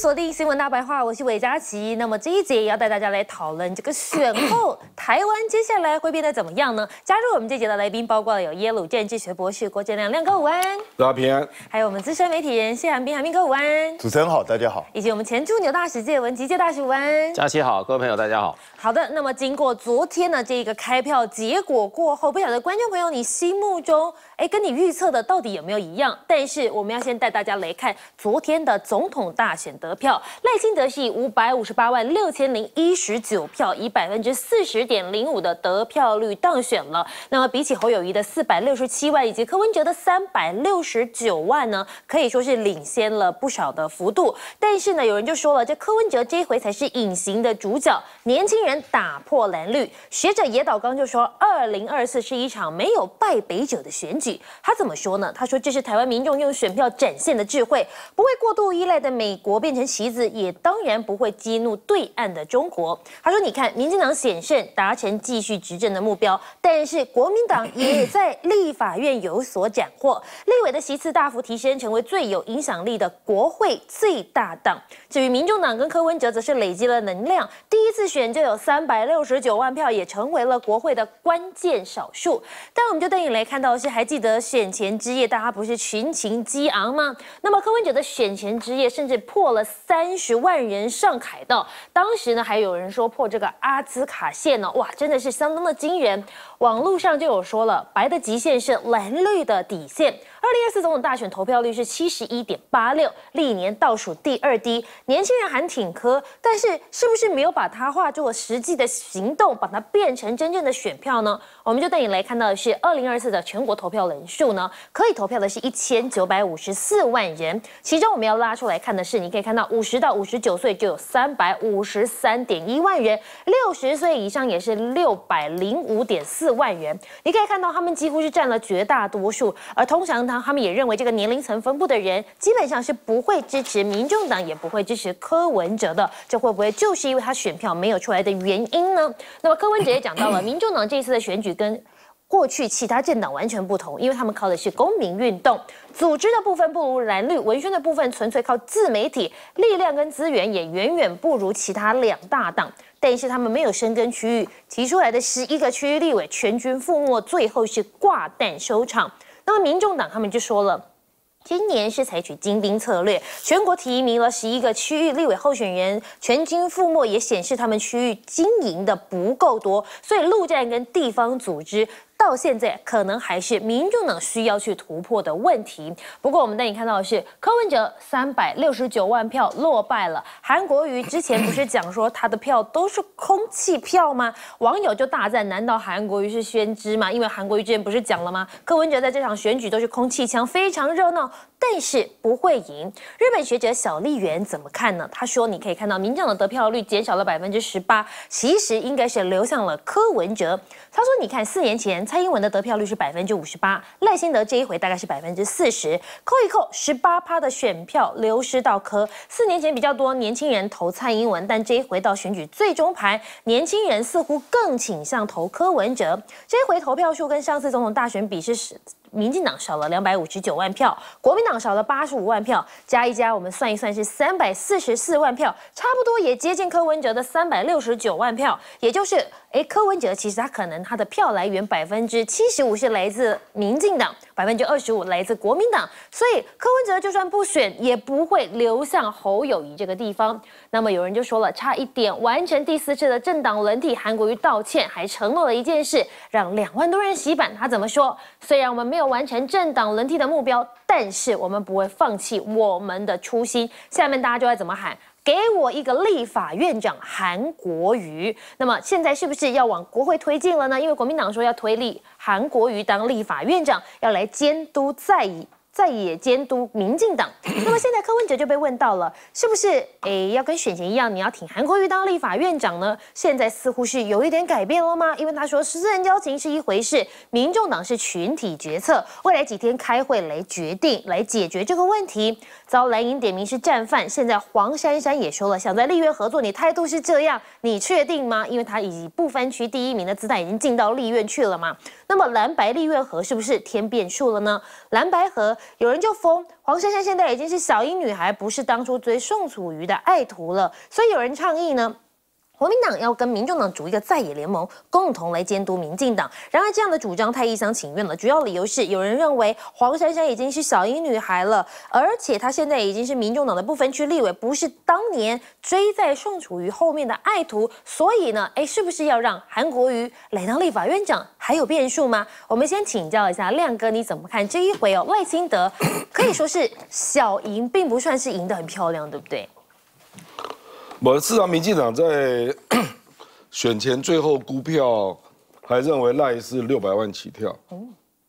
锁定新闻大白话，我是韦佳琪。那么这一节也要带大家来讨论这个选后台湾接下来会变得怎么样呢？加入我们这节的来宾包括了有耶鲁政治学博士郭建亮亮哥午安，大家平安。还有我们资深媒体人谢寒冰寒冰哥午安，主持人好，大家好。以及我们前驻纽大使界文吉界大使午安，佳琪好，各位朋友大家好。好的，那么经过昨天的这个开票结果过后，不晓得观众朋友你心目中哎跟你预测的到底有没有一样？但是我们要先带大家来看昨天的总统大选得票。赖清德是以五百五十八万六千零一十九票，以百分之四十点零五的得票率当选了。那么比起侯友谊的四百六十七万，以及柯文哲的三百六十九万呢，可以说是领先了不少的幅度。但是呢，有人就说了，这柯文哲这回才是隐形的主角，年轻人打破蓝绿。学者野岛刚就说，二零二四是一场没有败北者的选举。他怎么说呢？他说这是台湾民众用选票展现的智慧，不会过度依赖的美国变成棋子。也当然不会激怒对岸的中国。他说：“你看，民进党险胜，达成继续执政的目标，但是国民党也在立法院有所斩获，立委的席次大幅提升，成为最有影响力的国会最大党。至于民众党跟柯文哲，则是累积了能量，第一次选就有三百六十九万票，也成为了国会的关键少数。但我们就带你来看到的是，还记得选前之夜，大家不是群情激昂吗？那么柯文哲的选前之夜，甚至破了三。”十万人上凯道，当时呢还有人说破这个阿兹卡线呢，哇，真的是相当的惊人。网络上就有说了，白的极限是蓝绿的底线。二零二四总统大选投票率是七十一点八六，历年倒数第二低。年轻人喊挺科，但是是不是没有把它化作实际的行动，把它变成真正的选票呢？我们就带你来看到的是二零二四的全国投票人数呢，可以投票的是一千九百五十四万人，其中我们要拉出来看的是，你可以看到五十到五十九岁就有三百五十三点一万人，六十岁以上也是六百零五点四万人。你可以看到他们几乎是占了绝大多数，而通常。他们也认为这个年龄层分布的人基本上是不会支持民众党，也不会支持柯文哲的。这会不会就是因为他选票没有出来的原因呢？那么柯文哲也讲到了，民众党这一次的选举跟过去其他政党完全不同，因为他们靠的是公民运动，组织的部分不如蓝绿，文宣的部分纯粹靠自媒体，力量跟资源也远远不如其他两大党。但是他们没有深耕区域，提出来的十一个区域立委全军覆没，最后是挂弹收场。那么，民众党他们就说了，今年是采取精兵策略，全国提名了十一个区域立委候选人，全军覆没，也显示他们区域经营的不够多，所以陆战跟地方组织。到现在可能还是民众党需要去突破的问题。不过我们带你看到的是柯文哲三百六十九万票落败了。韩国瑜之前不是讲说他的票都是空气票吗？网友就大赞，难道韩国瑜是先知吗？因为韩国瑜之前不是讲了吗？柯文哲在这场选举都是空气枪，非常热闹，但是不会赢。日本学者小笠原怎么看呢？他说，你可以看到民进党的得票率减少了百分之十八，其实应该是流向了柯文哲。他说，你看四年前。蔡英文的得票率是百分之五十八，赖清德这一回大概是百分之四十，扣一扣，十八趴的选票流失到柯。四年前比较多年轻人投蔡英文，但这一回到选举最终盘，年轻人似乎更倾向投柯文哲。这一回投票数跟上次总统大选比是。民进党少了两百五十九万票，国民党少了八十五万票，加一加，我们算一算是三百四十四万票，差不多也接近柯文哲的三百六十九万票。也就是，哎，柯文哲其实他可能他的票来源百分之七十五是来自民进党，百分之二十五来自国民党，所以柯文哲就算不选，也不会流向侯友谊这个地方。那么有人就说了，差一点完成第四次的政党轮替，韩国瑜道歉，还承诺了一件事，让两万多人洗版。他怎么说？虽然我们没有。完成政党轮替的目标，但是我们不会放弃我们的初心。下面大家就会怎么喊？给我一个立法院长韩国瑜。那么现在是不是要往国会推进了呢？因为国民党说要推立韩国瑜当立法院长，要来监督在野。在野监督民进党，那么现在柯文哲就被问到了，是不是诶要跟选前一样，你要挺韩国瑜当立法院长呢？现在似乎是有一点改变了吗？因为他说私人交情是一回事，民众党是群体决策，未来几天开会来决定来解决这个问题。遭蓝营点名是战犯，现在黄珊珊也说了，想在立院合作，你态度是这样，你确定吗？因为他以不分区第一名的姿态已经进到立院去了嘛。那么蓝白立院合是不是天变数了呢？蓝白合。有人就疯，黄珊珊现在已经是小英女孩，不是当初追宋楚瑜的爱徒了，所以有人倡议呢。国民党要跟民众党组一个在野联盟，共同来监督民进党。然而，这样的主张太一厢情愿了。主要理由是，有人认为黄珊珊已经是小英女孩了，而且她现在已经是民众党的不分区立委，不是当年追在宋楚瑜后面的爱徒。所以呢，哎，是不是要让韩国瑜来当立法院长？还有变数吗？我们先请教一下亮哥，你怎么看这一回哦？赖清德可以说是小赢，并不算是赢得很漂亮，对不对？我市场民进党在 选前最后估票，还认为赖是六百万起跳，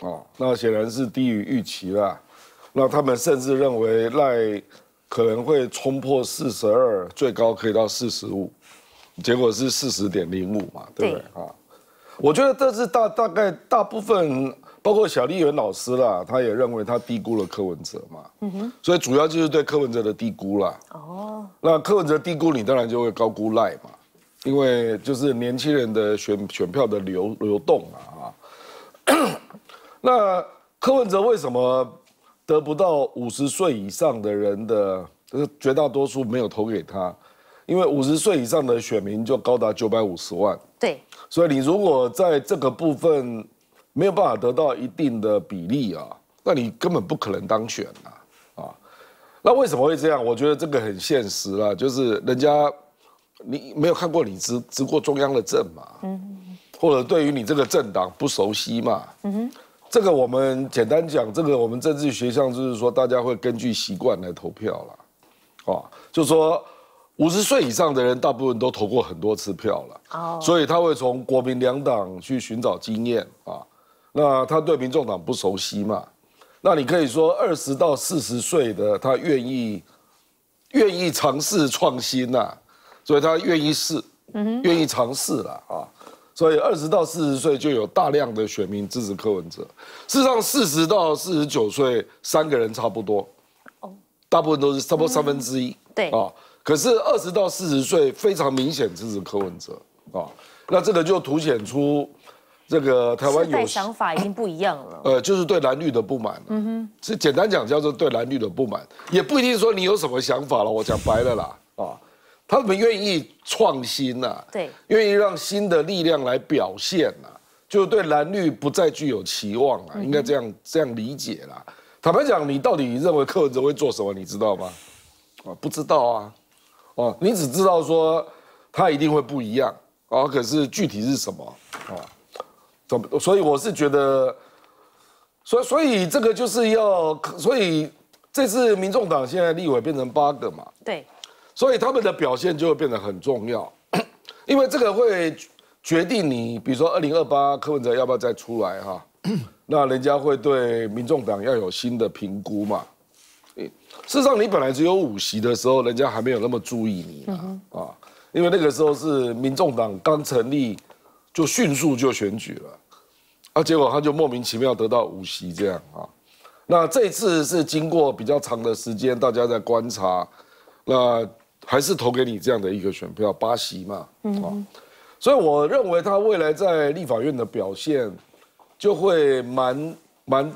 哦，那显然是低于预期啦。那他们甚至认为赖可能会冲破四十二，最高可以到四十五，结果是四十点零五嘛，对不对啊？我觉得这是大大概大部分。包括小丽媛老师啦，他也认为他低估了柯文哲嘛，嗯哼，所以主要就是对柯文哲的低估啦。哦，那柯文哲低估你，当然就会高估赖嘛，因为就是年轻人的选选票的流流动啊。那柯文哲为什么得不到五十岁以上的人的，就是绝大多数没有投给他？因为五十岁以上的选民就高达九百五十万。对，所以你如果在这个部分。没有办法得到一定的比例啊，那你根本不可能当选啊！啊，那为什么会这样？我觉得这个很现实啦，就是人家你没有看过你执执过中央的政嘛，嗯，或者对于你这个政党不熟悉嘛，嗯哼，这个我们简单讲，这个我们政治学上就是说，大家会根据习惯来投票了，啊，就说五十岁以上的人，大部分都投过很多次票了，哦，所以他会从国民两党去寻找经验啊。那他对民众党不熟悉嘛？那你可以说二十到四十岁的他愿意愿意尝试创新呐，所以他愿意试，愿意尝试了啊。所以二十到四十岁就有大量的选民支持柯文哲。事实上，四十到四十九岁三个人差不多，哦，大部分都是差不多三分之一，对啊。可是二十到四十岁非常明显支持柯文哲啊，那这个就凸显出。这个台湾有想法已经不一样了，呃，就是对蓝绿的不满，嗯哼，是简单讲叫做对蓝绿的不满，也不一定说你有什么想法了，我讲白了啦，啊，他们愿意创新呐，对，愿意让新的力量来表现呐，就对蓝绿不再具有期望了，应该这样这样理解啦。坦白讲，你到底认为柯文哲会做什么，你知道吗？啊，不知道啊，哦，你只知道说他一定会不一样啊，可是具体是什么？啊？所以我是觉得，所以所以这个就是要，所以这次民众党现在立委变成八个嘛，对，所以他们的表现就会变得很重要，因为这个会决定你，比如说二零二八柯文哲要不要再出来哈，那人家会对民众党要有新的评估嘛。事实上，你本来只有五席的时候，人家还没有那么注意你啊，啊，因为那个时候是民众党刚成立。就迅速就选举了，啊，结果他就莫名其妙得到五席这样啊。那这次是经过比较长的时间，大家在观察，那还是投给你这样的一个选票八席嘛，嗯，所以我认为他未来在立法院的表现就会蛮蛮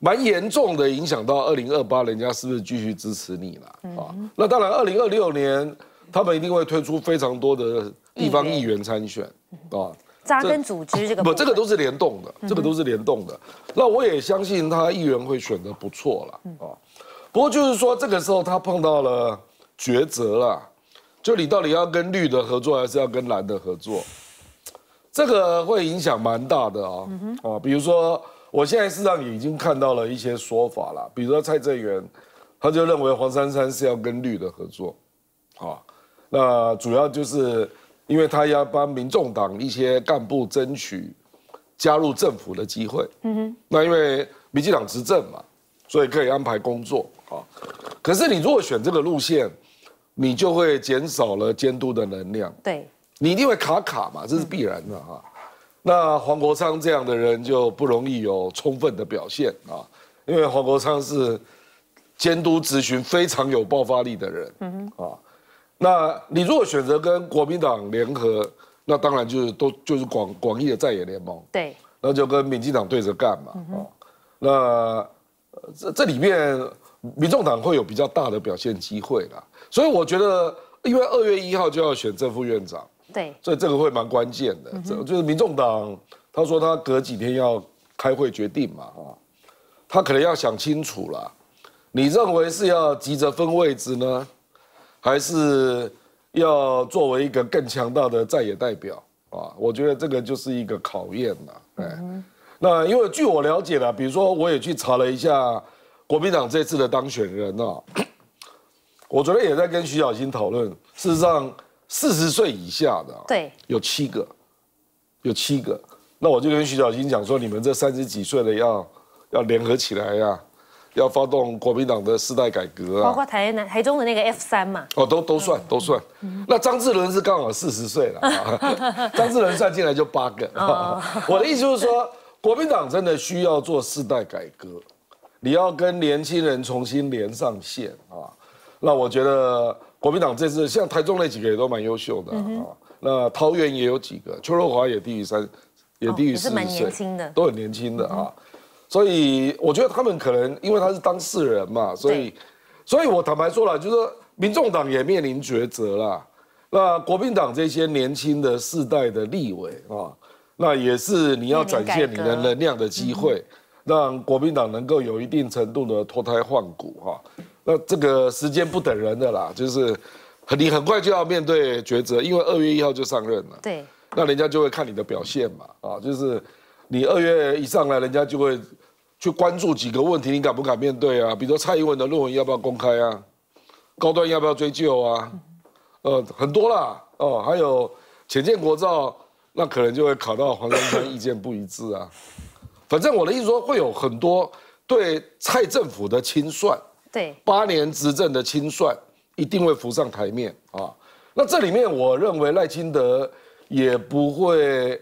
蛮严重的影响到二零二八，人家是不是继续支持你了啊？那当然，二零二六年他们一定会推出非常多的。地方议员参选啊，扎根组织这个不，这个都是联动的，这个都是联动的。那我也相信他议员会选的不错了啊。不过就是说，这个时候他碰到了抉择了，就你到底要跟绿的合作，还是要跟蓝的合作？这个会影响蛮大的啊啊。比如说，我现在事实上也已经看到了一些说法了，比如说蔡正元，他就认为黄珊珊是要跟绿的合作，啊，那主要就是。因为他要帮民众党一些干部争取加入政府的机会，嗯哼，那因为民进党执政嘛，所以可以安排工作啊。可是你如果选这个路线，你就会减少了监督的能量，对，你一定会卡卡嘛，这是必然的哈。那黄国昌这样的人就不容易有充分的表现啊，因为黄国昌是监督咨询非常有爆发力的人，嗯哼，啊。那你如果选择跟国民党联合，那当然就是都就是广广义的在野联盟，对，那就跟民进党对着干嘛啊？那这这里面民众党会有比较大的表现机会啦。所以我觉得，因为二月一号就要选正副院长，对，所以这个会蛮关键的。这就是民众党，他说他隔几天要开会决定嘛，啊，他可能要想清楚了。你认为是要急着分位置呢，还是要作为一个更强大的在野代表啊？我觉得这个就是一个考验了。哎，那因为据我了解呢，比如说我也去查了一下国民党这次的当选人啊，我昨天也在跟徐小新讨论，事实上四十岁以下的对有七个，有七个。那我就跟徐小新讲说，你们这三十几岁的要要联合起来呀。要发动国民党的世代改革啊，包括台南、台中的那个 F 三嘛，哦，都都算都算。那张志伦是刚好四十岁了，张志伦算进来就八个。我的意思就是说，国民党真的需要做世代改革，你要跟年轻人重新连上线啊。那我觉得国民党这次像台中那几个也都蛮优秀的啊。那桃园也有几个，邱若华也低于三，也低于四十岁，都很年轻的啊。所以我觉得他们可能因为他是当事人嘛，所以，所以我坦白说了，就是说民众党也面临抉择啦。那国民党这些年轻的世代的立委啊，那也是你要展现你的能量的机会，让国民党能够有一定程度的脱胎换骨哈。那这个时间不等人的啦，就是你很快就要面对抉择，因为二月一号就上任了。对，那人家就会看你的表现嘛，啊，就是你二月一上来，人家就会。去关注几个问题，你敢不敢面对啊？比如说蔡英文的论文要不要公开啊？高端要不要追究啊？呃，很多啦，哦，还有浅见国造，那可能就会考到黄珊珊意见不一致啊。反正我的意思说，会有很多对蔡政府的清算，对八年执政的清算，一定会浮上台面啊。那这里面，我认为赖清德也不会。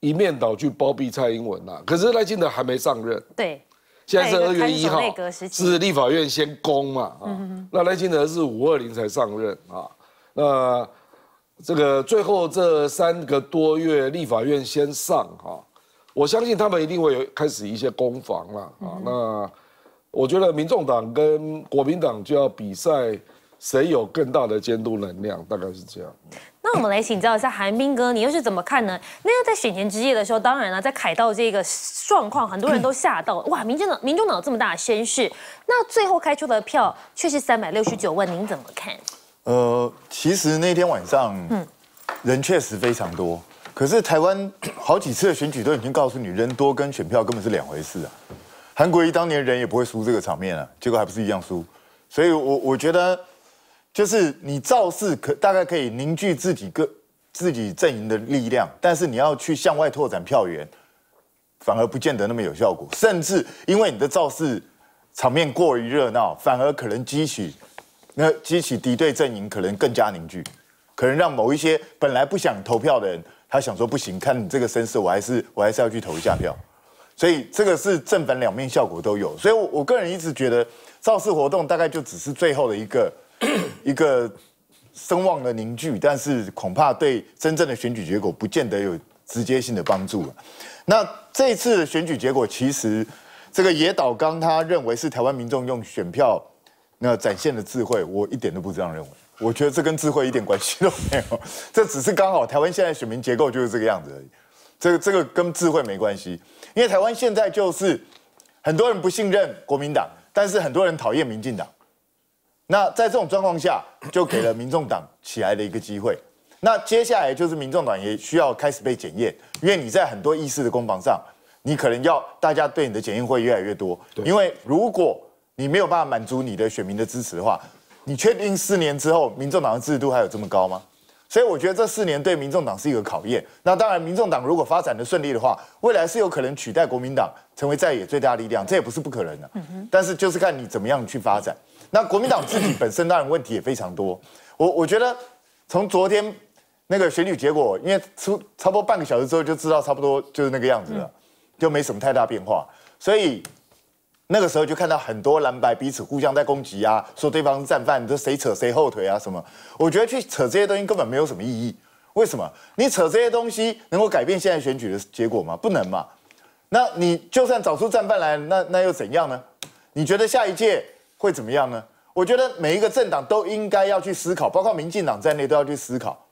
一面倒去包庇蔡英文呐，可是赖清德还没上任。对，现在是二月一号，是立法院先攻嘛啊。那赖清德是五二零才上任啊。那这个最后这三个多月，立法院先上哈，我相信他们一定会有开始一些攻防了啊。那我觉得民众党跟国民党就要比赛，谁有更大的监督能量，大概是这样。那我们来请教一下韩冰哥，你又是怎么看呢？那个在选前之夜的时候，当然了，在凯道这个状况，很多人都吓到，哇！民进党、民众党这么大的声势，那最后开出的票却是三百六十九万，您怎么看？呃，其实那天晚上，嗯，人确实非常多，可是台湾好几次的选举都已经告诉你，人多跟选票根本是两回事啊。韩国瑜当年人也不会输这个场面啊，结果还不是一样输，所以我我觉得。就是你造势可大概可以凝聚自己个自己阵营的力量，但是你要去向外拓展票源，反而不见得那么有效果。甚至因为你的造势场面过于热闹，反而可能激起那激起敌对阵营可能更加凝聚，可能让某一些本来不想投票的人，他想说不行，看你这个声势，我还是我还是要去投一下票。所以这个是正反两面效果都有。所以，我我个人一直觉得造势活动大概就只是最后的一个。一个声望的凝聚，但是恐怕对真正的选举结果不见得有直接性的帮助了。那这次的选举结果，其实这个野岛刚他认为是台湾民众用选票那展现的智慧，我一点都不这样认为。我觉得这跟智慧一点关系都没有，这只是刚好台湾现在选民结构就是这个样子而已。这个这个跟智慧没关系，因为台湾现在就是很多人不信任国民党，但是很多人讨厌民进党。那在这种状况下，就给了民众党起来的一个机会。那接下来就是民众党也需要开始被检验，因为你在很多议事的攻防上，你可能要大家对你的检验会越来越多。因为如果你没有办法满足你的选民的支持的话，你确定四年之后民众党的制度还有这么高吗？所以我觉得这四年对民众党是一个考验。那当然，民众党如果发展的顺利的话，未来是有可能取代国民党成为在野最大力量，这也不是不可能的。但是就是看你怎么样去发展。那国民党自己本身当然问题也非常多，我我觉得从昨天那个选举结果，因为出差不多半个小时之后就知道差不多就是那个样子了，就没什么太大变化，所以那个时候就看到很多蓝白彼此互相在攻击啊，说对方是战犯，这谁扯谁后腿啊什么？我觉得去扯这些东西根本没有什么意义。为什么？你扯这些东西能够改变现在选举的结果吗？不能嘛。那你就算找出战犯来，那那又怎样呢？你觉得下一届会怎么样呢？我觉得每一个政党都应该要去思考，包括民进党在内都要去思考，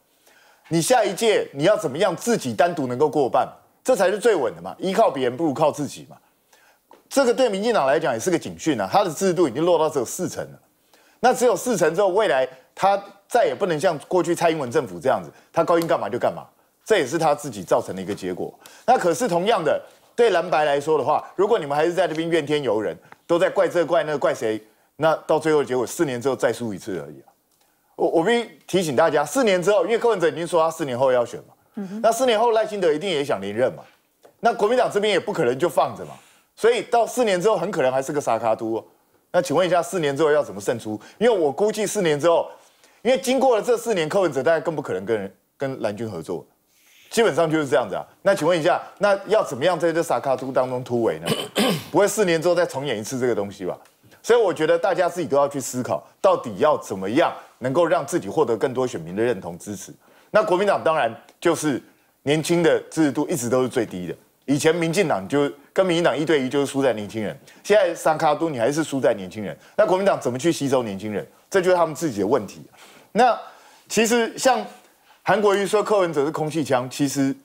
你下一届你要怎么样自己单独能够过半，这才是最稳的嘛。依靠别人不如靠自己嘛。这个对民进党来讲也是个警讯啊，他的制度已经落到只有四成了。那只有四成之后，未来他再也不能像过去蔡英文政府这样子，他高兴干嘛就干嘛，这也是他自己造成的一个结果。那可是同样的，对蓝白来说的话，如果你们还是在这边怨天尤人，都在怪这怪那怪谁？那到最后的结果，四年之后再输一次而已啊！我我必须提醒大家，四年之后，因为柯文哲已经说他四年后要选嘛，那四年后赖清德一定也想连任嘛，那国民党这边也不可能就放着嘛，所以到四年之后，很可能还是个沙卡都。那请问一下，四年之后要怎么胜出？因为我估计四年之后，因为经过了这四年，柯文哲大概更不可能跟人跟蓝军合作，基本上就是这样子啊。那请问一下，那要怎么样在这沙卡都当中突围呢？不会四年之后再重演一次这个东西吧？所以我觉得大家自己都要去思考，到底要怎么样能够让自己获得更多选民的认同支持。那国民党当然就是年轻的支持度一直都是最低的。以前民进党就跟民进党一对一，就是输在年轻人。现在三卡都你还是输在年轻人。那国民党怎么去吸收年轻人？这就是他们自己的问题。那其实像韩国瑜说柯文哲是空气枪，其实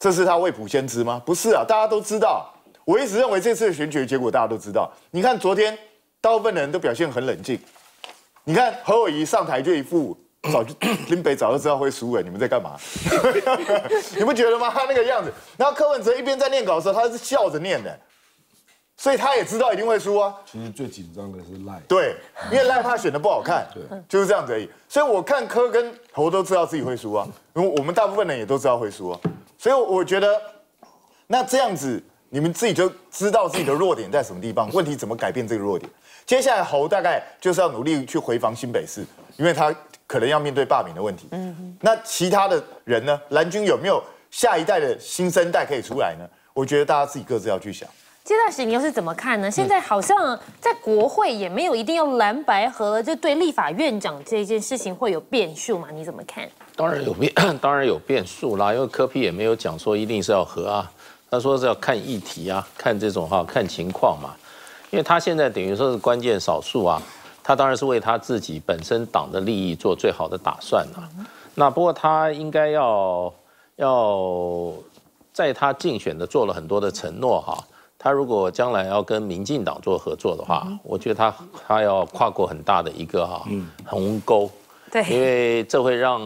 这是他未卜先知吗？不是啊，大家都知道。我一直认为这次的选举的结果大家都知道。你看昨天。大部分的人都表现很冷静。你看何伟仪上台就一副早就林北早就知道会输了，你们在干嘛？你不觉得吗？他那个样子。然后柯文哲一边在念稿的时候，他是笑着念的，所以他也知道一定会输啊。其实最紧张的是赖。对，因为赖怕选的不好看，对，就是这样子而已。所以我看柯跟侯都知道自己会输啊，因为我们大部分人也都知道会输啊。所以我觉得，那这样子你们自己就知道自己的弱点在什么地方，问题怎么改变这个弱点？接下来侯大概就是要努力去回防新北市，因为他可能要面对罢免的问题。嗯，那其他的人呢？蓝军有没有下一代的新生代可以出来呢？我觉得大家自己各自要去想。接大使，你又是怎么看呢？现在好像在国会也没有一定要蓝白合，就对立法院长这件事情会有变数吗？你怎么看？当然有变，当然有变数啦，因为柯批也没有讲说一定是要合啊，他说是要看议题啊，看这种哈，看情况嘛。因为他现在等于说是关键少数啊，他当然是为他自己本身党的利益做最好的打算了。那不过他应该要要在他竞选的做了很多的承诺哈，他如果将来要跟民进党做合作的话，我觉得他他要跨过很大的一个哈鸿沟，对，因为这会让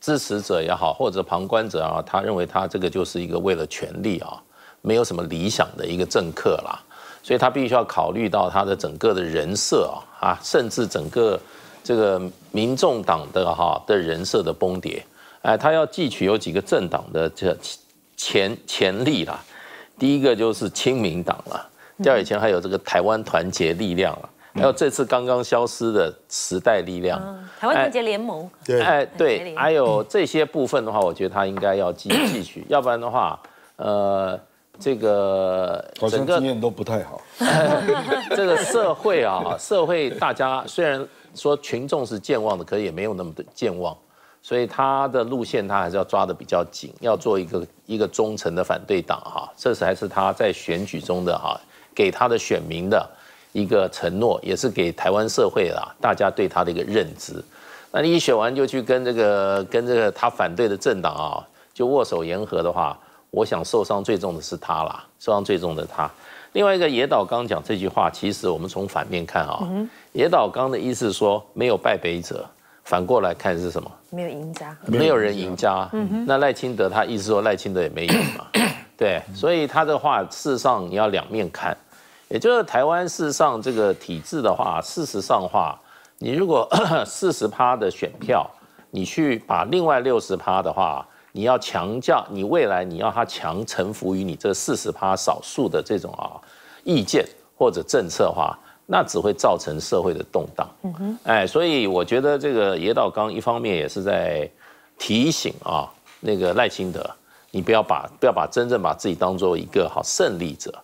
支持者也好或者旁观者啊，他认为他这个就是一个为了权力啊，没有什么理想的一个政客啦。所以他必须要考虑到他的整个的人设啊，啊，甚至整个这个民众党的哈的人设的崩跌，哎，他要汲取有几个政党的这潜潜力啦。第一个就是亲民党了，第二以前还有这个台湾团结力量了，还有这次刚刚消失的时代力量，台湾团结联盟，对，哎对，还有这些部分的话，我觉得他应该要继汲取，要不然的话，呃。这个整个经验都不太好。这个社会啊，社会大家虽然说群众是健忘的，可是也没有那么的健忘，所以他的路线他还是要抓的比较紧，要做一个一个忠诚的反对党哈，这是还是他在选举中的哈，给他的选民的一个承诺，也是给台湾社会啊大家对他的一个认知。那你一选完就去跟这个跟这个他反对的政党啊，就握手言和的话。我想受伤最重的是他啦，受伤最重的他。另外一个野岛刚讲这句话，其实我们从反面看啊，野岛刚的意思是说没有败北者，反过来看是什么？没有赢家，没有人赢家。那赖清德他意思说赖清德也没赢嘛，对，所以他的话事实上你要两面看，也就是台湾事实上这个体制的话，事实上话，你如果 四十趴的选票，你去把另外六十趴的话。你要强调，你未来你要他强臣服于你这四十趴少数的这种啊意见或者政策的话，那只会造成社会的动荡。嗯哼，哎，所以我觉得这个野岛刚一方面也是在提醒啊，那个赖清德，你不要把不要把真正把自己当做一个好胜利者，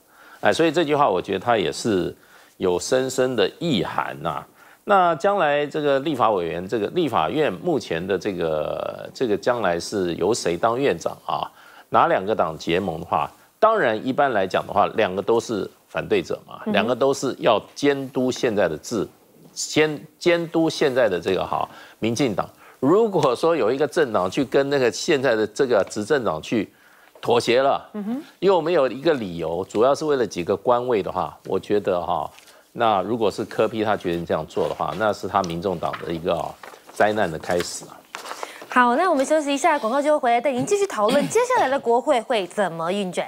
哎，所以这句话我觉得他也是有深深的意涵呐。那将来这个立法委员，这个立法院目前的这个这个将来是由谁当院长啊？哪两个党结盟的话，当然一般来讲的话，两个都是反对者嘛，两个都是要监督现在的治，监监督现在的这个哈民进党。如果说有一个政党去跟那个现在的这个执政党去妥协了，因为我们有一个理由，主要是为了几个官位的话，我觉得哈，那如果是柯批他决定这样做的话，那是他民众党的一个灾难的开始啊。好，那我们休息一下，广告之后回来带您继续讨论接下来的国会会怎么运转。